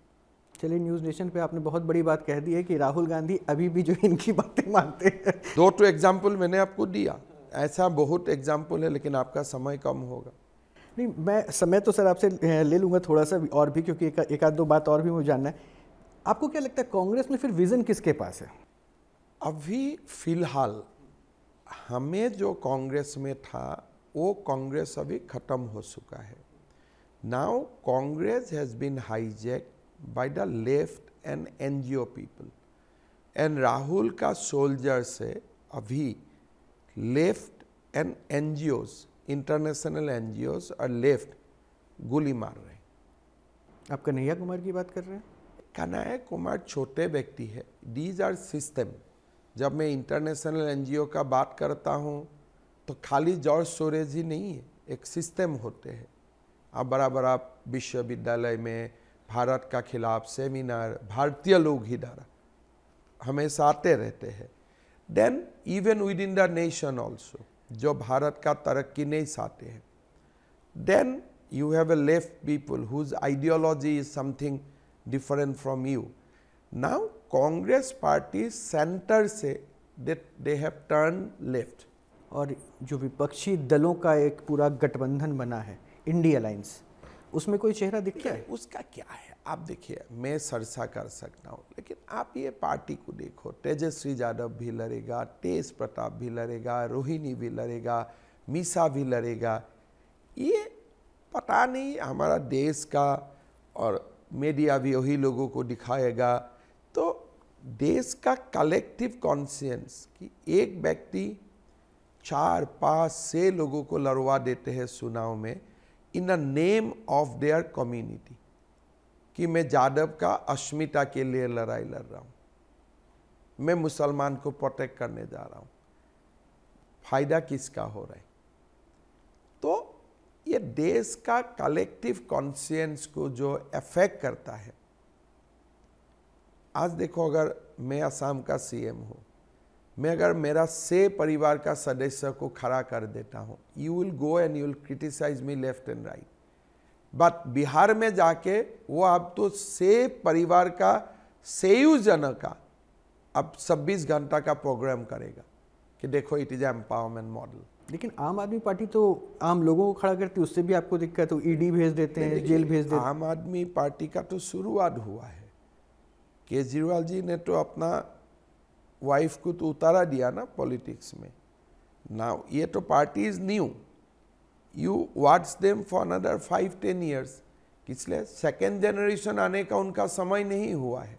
S1: चलिए न्यूज़ नेशन पे आपने बहुत बड़ी बात कह दी है कि राहुल गांधी अभी भी जो इनकी बातें मानते हैं।
S2: दो टू एग्ज़ाम्पल मैंने आपको दिया। ऐसा बहुत एग्ज़ाम्पल है लेकिन आपका समय कम होगा।
S1: नहीं मैं समय तो सर आपसे ले लूँगा थोड़ा सा और भी क्योंकि एक, एक आध दो बात और भी मुझे जानना है। आपको क्या लगता है कांग्रेस में फिर विजन किसके पास है?
S2: अभी फ़िलहाल हमें जो कांग्रेस में था वो कांग्रेस अभी खत्म हो चुका है। Now Congress has been hijack by the left and NGO people. And Rahul का सोल्जर से अभी left and NGO international NGO और लेफ़्ट गोली मार रहे हैं
S1: आप कन्हैया कुमार की बात कर रहे हैं?
S2: कन्हैया कुमार छोटे व्यक्ति है। दीज आर सिस्टम जब मैं इंटरनेशनल एनजीओ का बात करता हूँ तो खाली जॉर्ज सोरेज ही नहीं है। एक सिस्टम होते हैं। आप बराबर आप विश्वविद्यालय में भारत का खिलाफ सेमिनार भारतीय लोग ही डरा। हमेशा आते रहते हैं। Then even within the nation also जो भारत का तरक्की नहीं चाहते हैं। Then you have a left people whose ideology is something different from you now Congress party centre से दे हैव टर्न लेफ़्ट
S1: और जो विपक्षी दलों का एक पूरा गठबंधन बना है इंडिया अलायंस उसमें कोई चेहरा दिखता है?
S2: उसका क्या है? आप देखिए मैं सरसा कर सकता हूँ लेकिन आप ये पार्टी को देखो। तेजस्वी यादव भी लड़ेगा तेज प्रताप भी लड़ेगा रोहिणी भी लड़ेगा मीसा भी लड़ेगा। ये पता नहीं हमारा देश का और मीडिया भी वही लोगों को दिखाएगा। तो देश का कलेक्टिव कॉन्शियंस कि एक व्यक्ति चार पाँच छः लोगों को लड़वा देते हैं चुनाव में in the name of their community कि मैं जादव का, अस्मिता के लिए लड़ाई लड़ रहा हूँ। मैं मुसलमान को प्रोटेक्ट करने जा रहा हूँ। फ़ायदा किसका हो रहा है? तो ये देश का कलेक्टिव कॉन्शियंस को जो अफेक्ट करता है। आज देखो अगर मैं असम का सीएम हूँ। मैं अगर मेरा से परिवार का सदस्य को खड़ा कर देता हूँ you will go and you will criticize me left and right but Bihar में जाके वो अब तो से परिवार का सेयुजन का अब 26 घंटा का प्रोग्राम करेगा कि देखो इट इज़ एम्पावरमेंट मॉडल
S1: लेकिन आम आदमी पार्टी तो आम लोगों को खड़ा करती है उससे भी आपको दिक्कत हो ईडी भेज देते हैं जेल भेज देते हैं।
S2: आम आदमी पार्टी का तो शुरुआत हुआ है। केजरीवाल जी ने तो अपना वाइफ को तो उतारा दिया ना पॉलिटिक्स में। ना ये तो party is new you watch them for another five ten years इसलिए सेकेंड जनरेशन आने का उनका समय नहीं हुआ है।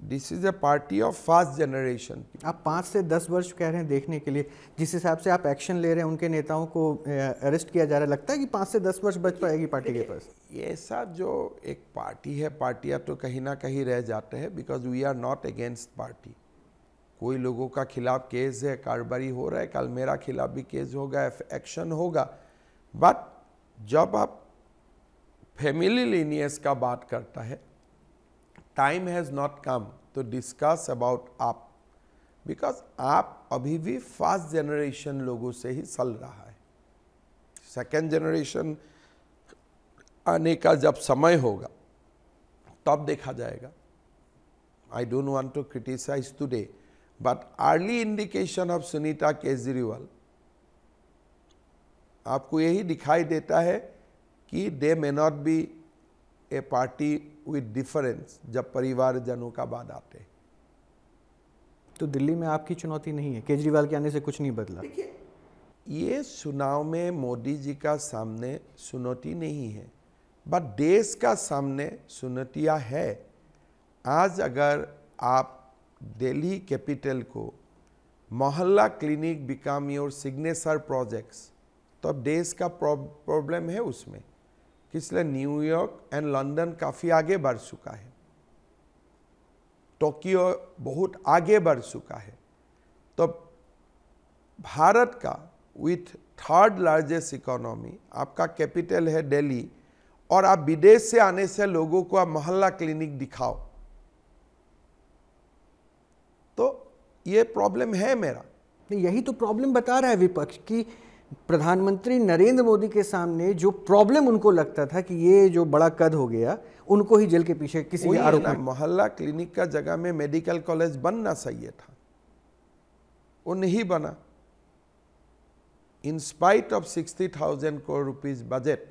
S2: This is a party of first generation
S1: आप पाँच से दस वर्ष कह रहे हैं देखने के लिए जिस हिसाब से आप एक्शन ले रहे हैं उनके नेताओं को अरेस्ट किया जा रहा है लगता है कि पाँच से दस वर्ष बच पाएगी पार्टी के पास?
S2: ये ऐसा जो एक पार्टी है पार्टियाँ तो कहीं ना कहीं रह जाते हैं because we are not against party कोई लोगों का खिलाफ केस है कारोबारी हो रहा है कल मेरा खिलाफ भी केस होगा एक्शन होगा। बट जब आप फैमिली लीनियस का बात करता है time has not come to discuss about AAP because AAP अभी भी फ़र्स्ट जनरेशन लोगों से ही चल रहा है सेकेंड जनरेशन आने का जब समय होगा तब देखा जाएगा I don't want to criticize today but early indication of Sunita Kejriwal आपको यही दिखाई देता है कि they may not be a party with difference जब परिवारजनों का बाद आते
S1: तो दिल्ली में आपकी चुनौती नहीं है? केजरीवाल के आने से कुछ नहीं बदला?
S2: ये चुनाव में मोदी जी का सामने चुनौती नहीं है बट देश का सामने चुनौतियाँ है। आज अगर आप दिल्ली कैपिटल को Mohalla clinic become your signature projects तो अब देश का प्रॉब्लम है उसमें। इसलिए न्यूयॉर्क एंड लंदन काफ़ी आगे बढ़ चुका है। टोक्यो बहुत आगे बढ़ चुका है। तो भारत का विथ थर्ड लार्जेस्ट इकोनॉमी आपका कैपिटल है दिल्ली, और आप विदेश से आने से लोगों को आप मोहल्ला क्लिनिक दिखाओ। तो ये प्रॉब्लम है मेरा।
S1: यही तो प्रॉब्लम बता रहा है विपक्ष की प्रधानमंत्री नरेंद्र मोदी के सामने जो प्रॉब्लम उनको लगता था कि ये जो बड़ा कद हो गया उनको ही जेल के पीछे किसी आरोप
S2: मोहल्ला क्लिनिक का जगह में मेडिकल कॉलेज बनना चाहिए था। वो नहीं बना। In spite of sixty thousand crore rupees budget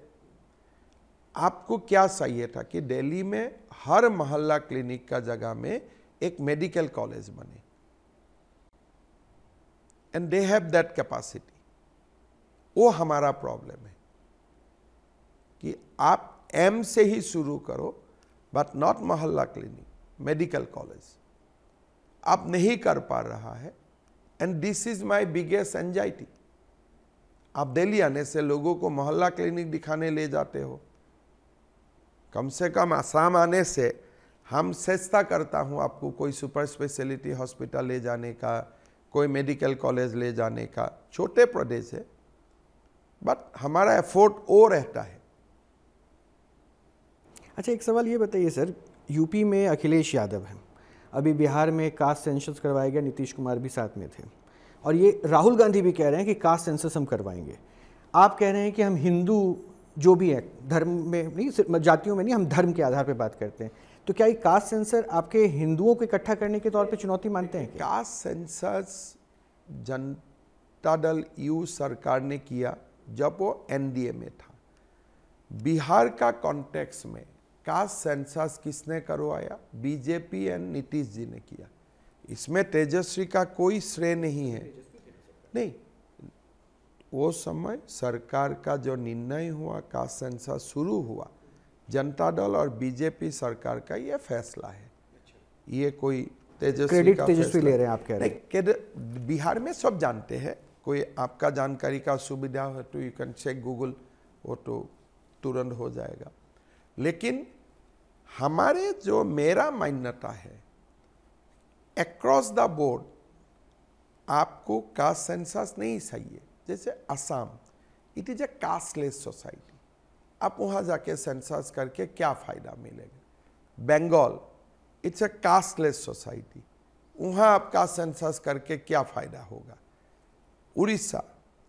S2: आपको क्या चाहिए था कि दिल्ली में हर मोहल्ला क्लिनिक का जगह में एक मेडिकल कॉलेज बने। And they have that capacity वो हमारा प्रॉब्लम है कि आप एम से ही शुरू करो but not Mohalla clinic medical college आप नहीं कर पा रहा है and this is my biggest anxiety आप दिल्ली आने से लोगों को मोहल्ला क्लिनिक दिखाने ले जाते हो। कम से कम आसाम आने से हम सस्ता करता हूँ आपको कोई सुपर स्पेशलिटी हॉस्पिटल ले जाने का, कोई मेडिकल कॉलेज ले जाने का। छोटे प्रदेश है बट हमारा एफोर्ट ओ रहता है।
S1: अच्छा एक सवाल ये बताइए सर यूपी में अखिलेश यादव हैं। अभी बिहार में कास्ट सेंसस करवाया गया नीतीश कुमार भी साथ में थे। और ये राहुल गांधी भी कह रहे हैं कि कास्ट सेंसस हम करवाएँगे। आप कह रहे हैं कि हम हिंदू जो भी है धर्म में नहीं सिर्फ़ जातियों में नहीं हम धर्म के आधार पर बात करते हैं। तो क्या ये कास्ट सेंसर आपके हिंदुओं को इकट्ठा करने के तौर पर चुनौती मानते हैं
S2: caste census Janata Dal you सरकार ने किया। जब वो एनडीए में था। बिहार का कॉन्टेक्स में कास्ट सेंसस किसने करवाया? बीजेपी एंड नीतीश जी ने किया। इसमें तेजस्वी का कोई श्रेय नहीं है। नहीं। वो समय सरकार का जो निर्णय हुआ कास्ट सेंसस शुरू हुआ जनता दल और बीजेपी सरकार का ये फैसला है। ये कोई
S1: तेजस्वी का तेजस्वी ले रहे हैं आप कह रहे हैं।
S2: बिहार में सब जानते हैं। कोई आपका जानकारी का सुविधा हो तो यू कैन चेक गूगल वो तो तुरंत हो जाएगा। लेकिन हमारे जो मेरा मान्यता है अक्रॉस द बोर्ड आपको कास्ट सेंसस नहीं चाहिए। जैसे Assam it is a casteless society आप वहाँ जाके सेंसस करके क्या फ़ायदा मिलेगा? Bengal it's a casteless society वहाँ आपका सेंसस करके क्या फ़ायदा होगा? Orissa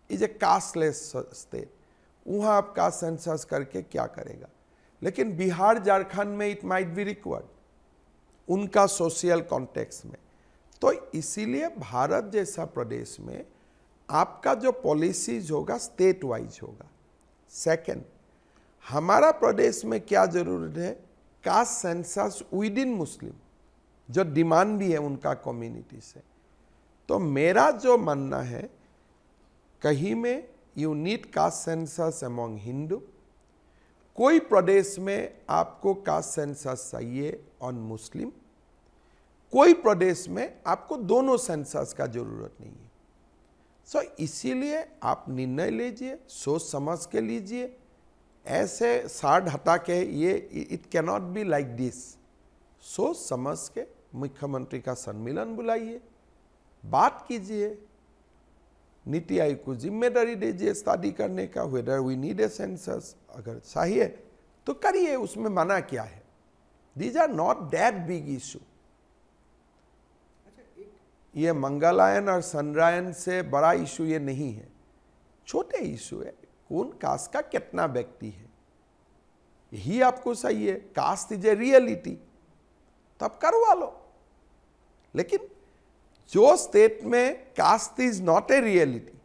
S2: is a casteless state वहाँ आप कास्ट सेंसस करके क्या करेगा? लेकिन बिहार, झारखंड में इट माइट बी रिक्वायर्ड उनका सोशल कॉन्टेक्स्ट में। तो इसीलिए भारत जैसा प्रदेश में आपका जो पॉलिसीज़ होगा स्टेट वाइज होगा। सेकंड हमारा प्रदेश में क्या ज़रूरत है? Caste census within Muslim जो डिमांड भी है उनका कम्युनिटी से। तो मेरा जो मानना है कहीं में you need caste census among Hindu कोई प्रदेश में आपको कास्ट सेंसस चाहिए ऑन मुस्लिम कोई प्रदेश में आपको दोनों सेंसस का ज़रूरत नहीं है. सो so, इसीलिए आप निर्णय लीजिए सोच समझ के लीजिए. ऐसे साठ हटा के ये it cannot be like this सोच समझ के मुख्यमंत्री का सम्मेलन बुलाइए. बात कीजिए. नीति आयोग को ज़िम्मेदारी दीजिए स्टडी करने का whether we need a census अगर चाहिए तो करिए, उसमें मना क्या है? These are not that big issue ये मंगलायन और सनरायन से बड़ा इशू ये नहीं है। छोटे इशू है। कौन कास्ट का कितना व्यक्ति है? यही आपको सही है कास्ट इज़ ए रियलिटी तो आप करवा लो। लेकिन जो स्टेट में caste is not a reality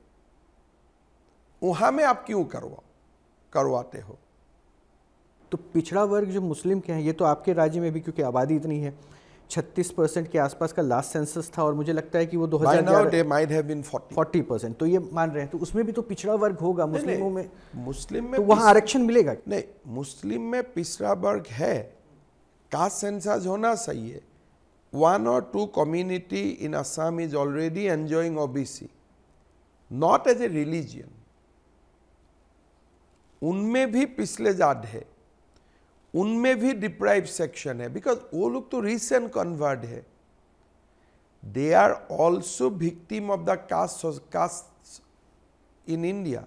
S2: वहाँ में आप क्यों करवाओ करवाते हो?
S1: तो पिछड़ा वर्ग जो मुस्लिम के हैं ये तो आपके राज्य में भी क्योंकि आबादी इतनी है 36 परसेंट के आसपास का लास्ट सेंसस था और मुझे लगता है कि वो
S2: 2000
S1: फोर्टी परसेंट। तो ये मान रहे हैं तो उसमें भी तो पिछड़ा वर्ग होगा मुस्लिमों में।
S2: मुस्लिम में
S1: तो वहाँ आरक्षण मिलेगा?
S2: नहीं मुस्लिम में पिछड़ा वर्ग है कास्ट सेंसस होना सही है। वन और two community in Assam is already enjoying OBC not as a religion उनमें भी पिछले जाट है। उनमें भी डिप्राइव सेक्शन है। बिकॉज़ वो लोग तो रिसेंट कन्वर्ट है। They are also victim of the caste caste in India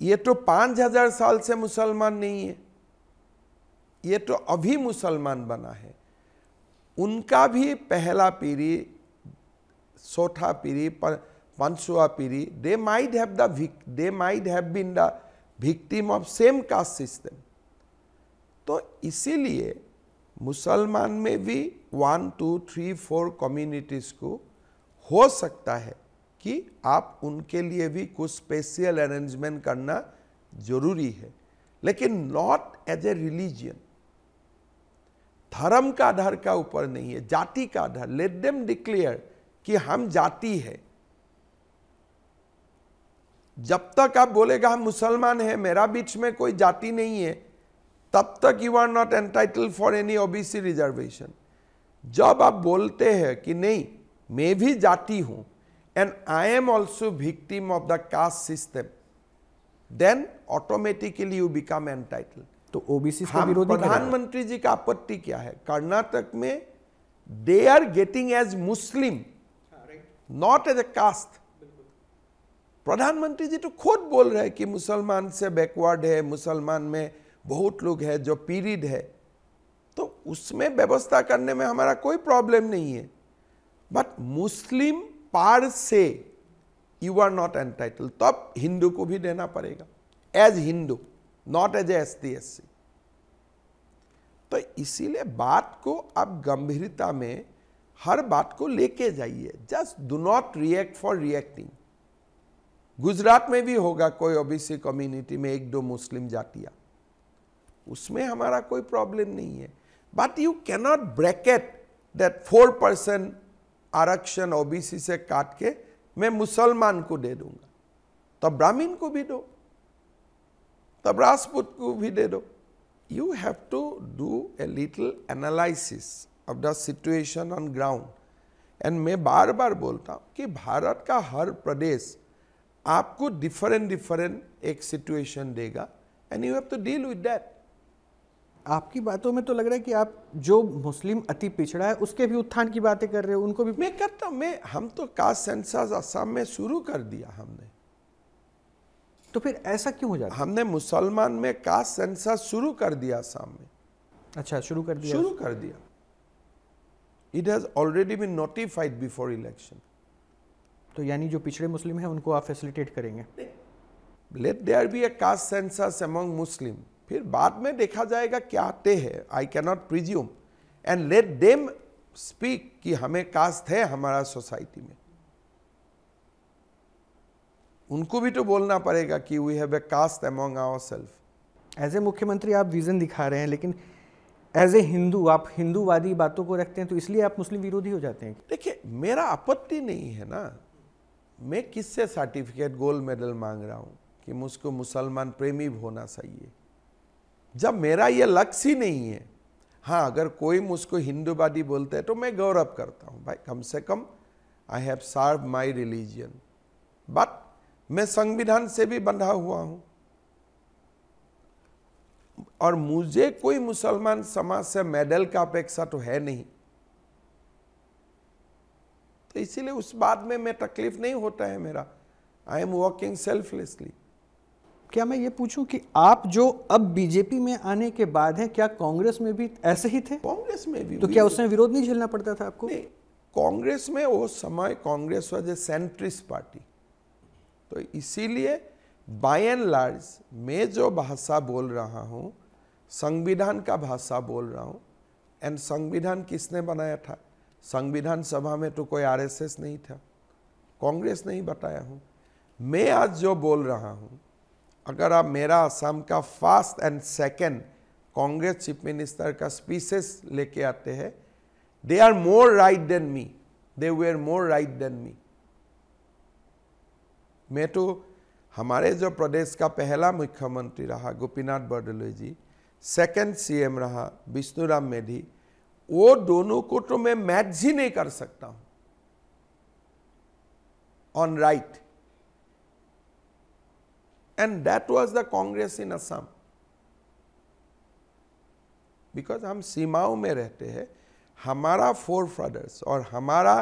S2: ये तो पाँच हज़ार साल से मुसलमान नहीं है। ये तो अभी मुसलमान बना है। उनका भी पहला पीढ़ी, चौथा पीढ़ी पांचवा पीढ़ी they might have the they might have been the victim of same caste system तो इसीलिए मुसलमान में भी one two three four communities को हो सकता है कि आप उनके लिए भी कुछ स्पेशल अरेंजमेंट करना ज़रूरी है। लेकिन नॉट एज ए रिलीजियन धर्म का आधार का ऊपर नहीं है, जाति का आधार। लेट देम डिक्लेयर कि हम जाति है। जब तक आप बोलेगा, हम मुसलमान है, मेरा बीच में कोई जाति नहीं है, तब तक you are not entitled for any OBC reservation जब आप बोलते हैं कि नहीं, मैं भी जाति हूँ and I am also victim of the caste system then automatically you become entitled
S1: to OBC का विरोधी
S2: प्रधानमंत्री जी का आपत्ति क्या है? कर्नाटक में they are getting as Muslim not as a caste प्रधानमंत्री जी तो खुद बोल रहे हैं कि मुसलमान से बैकवर्ड है मुसलमान में बहुत लोग हैं जो पीरियड है। तो उसमें व्यवस्था करने में हमारा कोई प्रॉब्लम नहीं है। बट मुस्लिम पार से यू आर नॉट एंटाइटल तब हिंदू को भी देना पड़ेगा। As Hindu not as S T S C तो इसीलिए बात को आप गंभीरता में हर बात को लेके जाइए। Just do not react for reacting Gujarat में भी होगा कोई ओबीसी कम्युनिटी में एक दो मुस्लिम जातियाँ। उसमें हमारा कोई प्रॉब्लम नहीं है। But you cannot bracket that four percent आरक्षण ओबीसी से काट के मैं मुसलमान को दे दूँगा। तो ब्राह्मीण को भी दो। तब राजपूत को भी दे दो। You have to do a little analysis of the situation on ground and मैं बार बार बोलता हूँ कि भारत का हर प्रदेश आपको डिफरेंट डिफरेंट एक सिचुएशन देगा। And you have to deal with that
S1: आपकी बातों में तो लग रहा है कि आप जो मुस्लिम अति पिछड़ा है उसके भी उत्थान की बातें कर रहे हो उनको भी
S2: मैं करता हूँ। मैं हम तो कास्ट सेंसस असम में शुरू कर दिया हमने।
S1: तो फिर ऐसा क्यों हो जाता?
S2: हमने मुसलमान में कास्ट सेंसस शुरू कर दिया असम में
S1: अच्छा शुरू कर दिया।
S2: शुरू कर दिया। It has already been notified before election
S1: तो यानी जो पिछड़े मुस्लिम हैं उनको आप फैसिलिटेट करेंगे।
S2: Let there be a caste census among Muslim फिर बाद में देखा जाएगा क्या आते हैं। I cannot presume and let them speak कि हमें कास्ट है हमारा सोसाइटी में। उनको भी तो बोलना पड़ेगा कि we have a caste among our self
S1: as a मुख्यमंत्री आप विजन दिखा रहे हैं लेकिन एज ए हिंदू आप हिंदूवादी बातों को रखते हैं तो इसलिए आप मुस्लिम विरोधी हो जाते हैं।
S2: देखिए मेरा आपत्ति नहीं है ना। मैं किससे सर्टिफिकेट गोल्ड मेडल मांग रहा हूँ कि मुझको मुसलमान प्रेमी होना चाहिए? जब मेरा ये लक्ष्य ही नहीं है। हाँ अगर कोई मुझको हिंदूवादी बोलते हैं तो मैं गौरव करता हूँ। भाई कम से कम I have serve my religion but मैं संविधान से भी बंधा हुआ हूँ। और मुझे कोई मुसलमान समाज से मेडल का अपेक्षा तो है नहीं। तो इसीलिए उस बात में मैं तकलीफ़ नहीं होता है मेरा। आई एम वर्किंग सेल्फलेसली
S1: क्या मैं ये पूछूँ कि आप जो अब बीजेपी में आने के बाद हैं क्या कांग्रेस में भी ऐसे ही थे?
S2: कांग्रेस में भी
S1: तो क्या उसमें विरोध नहीं झेलना पड़ता था आपको?
S2: कांग्रेस में वो समय Congress was a centrist party तो इसीलिए बाय एंड लार्ज मैं जो भाषा बोल रहा हूँ, संविधान का भाषा बोल रहा हूँ। एंड संविधान किसने बनाया था? संविधान सभा में तो कोई आरएसएस नहीं था। कांग्रेस नहीं बताया हूँ। मैं आज जो बोल रहा हूँ, अगर आप मेरा असम का first and second Congress chief minister का स्पीसेस लेके आते हैं they are more right than me they were more right than me मैं तो हमारे जो प्रदेश का पहला मुख्यमंत्री रहा, गोपीनाथ बरदलोई जी सेकंड सीएम रहा विष्णुराम मेधी, वो दोनों को तो मैं मैच ही नहीं कर सकता हूँ। On right and that was the Congress in Assam because हम सीमाओं में रहते हैं, हमारा फोर फादर्स और हमारा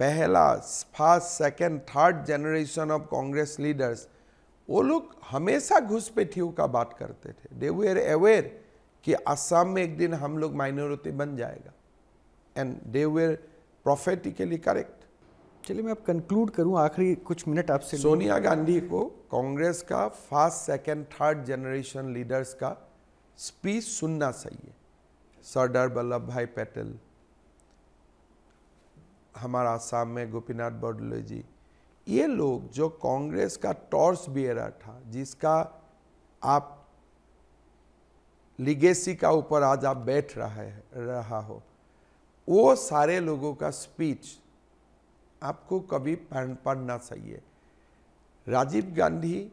S2: पहला first second third generation of Congress leaders वो लोग हमेशा घुसपैठियों का बात करते थे। दे वेर अवेयर कि असम में एक दिन हम लोग माइनॉरिटी बन जाएगा। And they were prophetically correct
S1: चलिए मैं अब कंक्लूड करूँ आखिरी कुछ मिनट आपसे
S2: सोनिया गांधी को कांग्रेस का first second third generation leaders का स्पीच सुनना चाहिए। सरदार वल्लभ भाई पटेल हमारा आसाम में गोपीनाथ बडोले जी, ये लोग जो कांग्रेस का टॉर्च बियरर था, जिसका आप लिगेसी का ऊपर आज आप बैठ रहा है, रहा हो, वो सारे लोगों का स्पीच आपको कभी पढ़ना चाहिए। राजीव गांधी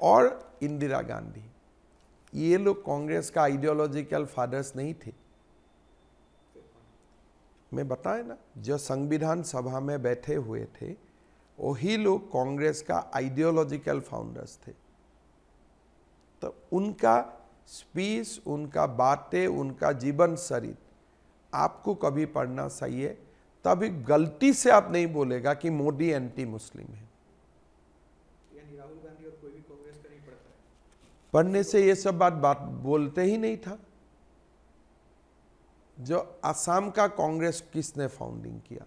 S2: और इंदिरा गांधी, ये लोग कांग्रेस का आइडियोलॉजिकल फादर्स नहीं थे। मैं बताए ना जो संविधान सभा में बैठे हुए थे वही लोग कांग्रेस का आइडियोलॉजिकल फाउंडर्स थे। तो उनका स्पीच उनका बातें उनका जीवन शरीर आपको कभी पढ़ना चाहिए तभी गलती से आप नहीं बोलेगा कि मोदी एंटी मुस्लिम है
S1: राहुल गांधी और कोई भी कांग्रेस का नहीं पढ़ता है।
S2: पढ़ने से ये सब बात बात बोलते ही नहीं था। जो असम का कांग्रेस किसने फाउंडिंग किया?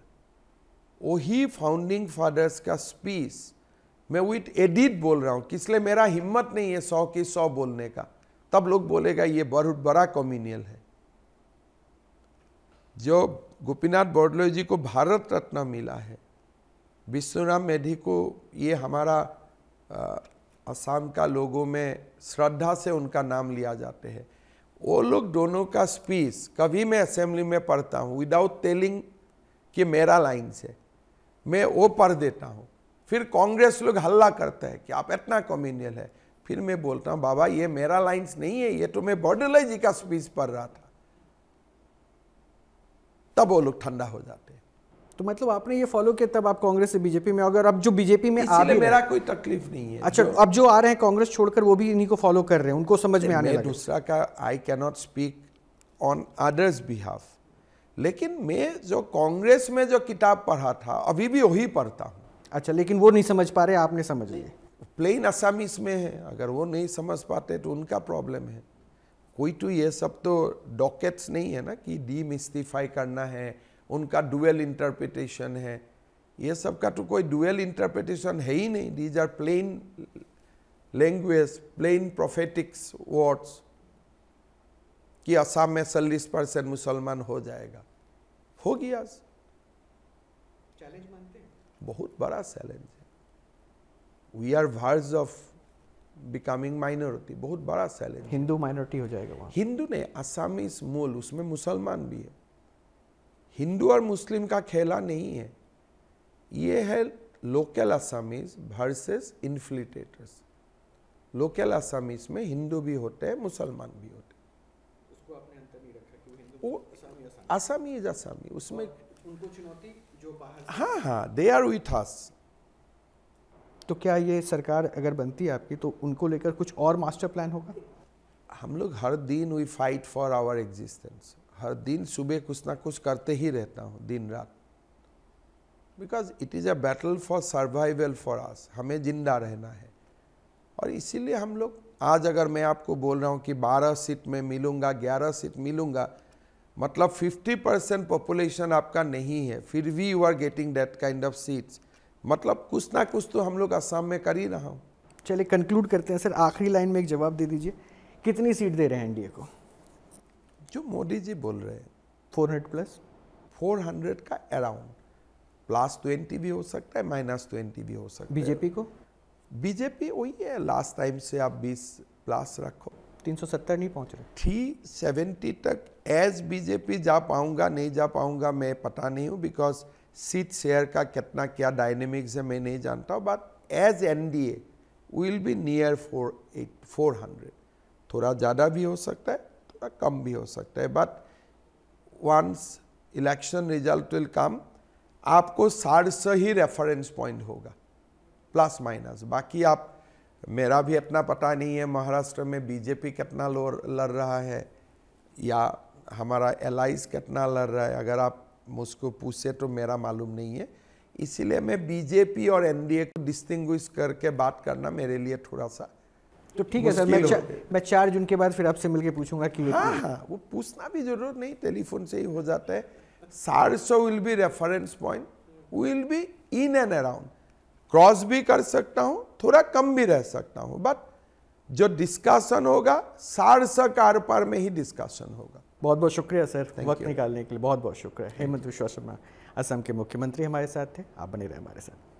S2: वही फाउंडिंग फादर्स का स्पीच मैं विथ एडिट बोल रहा हूँ। किसलिए मेरा हिम्मत नहीं है सौ की सौ बोलने का। तब लोग बोलेगा, ये बहुत बड़ा कॉम्युनियल है। जो गोपीनाथ बोडलोई जी को भारत रत्न मिला है विश्वराम मेधी को ये हमारा असम का लोगों में श्रद्धा से उनका नाम लिया जाते हैं। वो लोग दोनों का स्पीच कभी मैं असेंबली में पढ़ता हूँ विदाउट टेलिंग कि मेरा लाइन से मैं वो पढ़ देता हूँ। फिर कांग्रेस लोग हल्ला करते हैं कि आप इतना कॉम्यूनियल है। फिर मैं बोलता हूँ, बाबा, ये मेरा लाइन्स नहीं है, ये तो मैं बॉर्डरलाई का स्पीच पढ़ रहा था। तब वो लोग ठंडा हो जाते हैं।
S1: तो मतलब आपने ये फॉलो किया तब आप कांग्रेस से बीजेपी में अगर अब जो बीजेपी में आ
S2: भी मेरा कोई तकलीफ़ नहीं है
S1: अच्छा अब जो आ रहे हैं कांग्रेस छोड़कर वो भी इन्हीं को फॉलो कर रहे हैं उनको समझ में आने लगा।
S2: दूसरा का I cannot speak on others behalf लेकिन मैं जो कांग्रेस में जो किताब पढ़ा था अभी भी वही पढ़ता हूँ।
S1: अच्छा लेकिन वो नहीं समझ पा रहे आपने समझ लिए
S2: प्लेन असामीस में है अगर वो नहीं समझ पाते तो उनका प्रॉब्लम है। कोई तो ये सब तो डॉकेट्स नहीं है ना कि डी मिस्टिफाई करना है उनका डुअल इंटरप्रिटेशन है। ये सब का तो कोई डुअल इंटरप्रिटेशन है ही नहीं। These are plain language plain prophetics words कि असम में चालीस परसेंट मुसलमान हो जाएगा। हो गया।
S1: चैलेंज मानते हैं?
S2: बहुत बड़ा चैलेंज है। We are verge of becoming minority बहुत बड़ा चैलेंज
S1: हिंदू माइनॉरिटी हो जाएगा वहाँ।
S2: हिंदू ने असामीज मूल उसमें मुसलमान भी है। हिंदू और मुस्लिम का खेला नहीं है। ये है local Assamese versus infiltrators local Assamese में हिंदू भी होते हैं मुसलमान भी होते हैं।
S1: उसको आपने नहीं रखा कि वो
S2: आसामी इज़ आसामी। उसमें
S1: उनको चुनौती जो बाहर
S2: हाँ हाँ दे आर विथ अस
S1: तो क्या ये सरकार अगर बनती है आपकी तो उनको लेकर कुछ और मास्टर प्लान होगा?
S2: हम लोग हर दिन we fight for our existence हर दिन सुबह कुछ ना कुछ करते ही रहता हूँ, दिन रात। Because it is a battle for survival for us हमें ज़िंदा रहना है। और इसीलिए हम लोग, आज अगर मैं आपको बोल रहा हूँ कि 12 सीट में मिलूँगा 11 सीट मिलूँगा मतलब 50 परसेंट पॉपुलेशन आपका नहीं है, फिर भी you are getting that kind of seats मतलब कुछ ना कुछ तो हम लोग असम में कर ही रहा हूँ।
S1: चलिए कंक्लूड करते हैं। सर, आखिरी लाइन में एक जवाब दे दीजिए। कितनी सीट दे रहे हैं एनडीए को?
S2: जो मोदी जी बोल रहे हैं
S1: 400 प्लस
S2: 400 का अराउंड प्लस ट्वेंटी भी हो सकता है माइनस ट्वेंटी भी हो सकता है।
S1: बीजेपी को?
S2: बीजेपी वही है लास्ट टाइम से आप 20 प्लस रखो।
S1: 370 नहीं पहुँच रहे।
S2: थ्री सेवेंटी तक एज बीजेपी जा पाऊँगा नहीं जा पाऊँगा मैं पता नहीं हूँ बिकॉज़ सीट शेयर का कितना क्या डायनेमिक्स है मैं नहीं जानता हूँ। But as N D A will be near four eight four hundred थोड़ा ज़्यादा भी हो सकता है थोड़ा कम भी हो सकता है। But once election result will come आपको साढ़ से ही रेफरेंस पॉइंट होगा प्लस माइनस बाकी आप, मेरा भी इतना पता नहीं है, महाराष्ट्र में बीजेपी कितना लड़ रहा है, या हमारा एलाइस कितना लड़ रहा है, अगर आप मुझको पूछे तो मेरा मालूम नहीं है। इसीलिए मैं बीजेपी और एनडीए को डिस्टिंग्विश करके बात करना मेरे लिए थोड़ा सा
S1: तो ठीक है सर मैं चा, मैं चार जून के बाद फिर आपसे मिलके पूछूँगा कि
S2: हाँ हाँ वो पूछना भी ज़रूरत नहीं टेलीफोन से ही हो जाता है। साढ़े सौ will be reference point will be in and around cross भी कर सकता हूँ थोड़ा कम भी रह सकता हूँ बट जो डिस्कशन होगा साढ़ सौ कार पर में ही डिस्कशन होगा।
S1: बहुत बहुत शुक्रिया सर वक्त निकालने के लिए। बहुत बहुत शुक्रिया। हेमंत विश्वा शर्मा असम के मुख्यमंत्री हमारे साथ थे आप बने रहे हमारे साथ।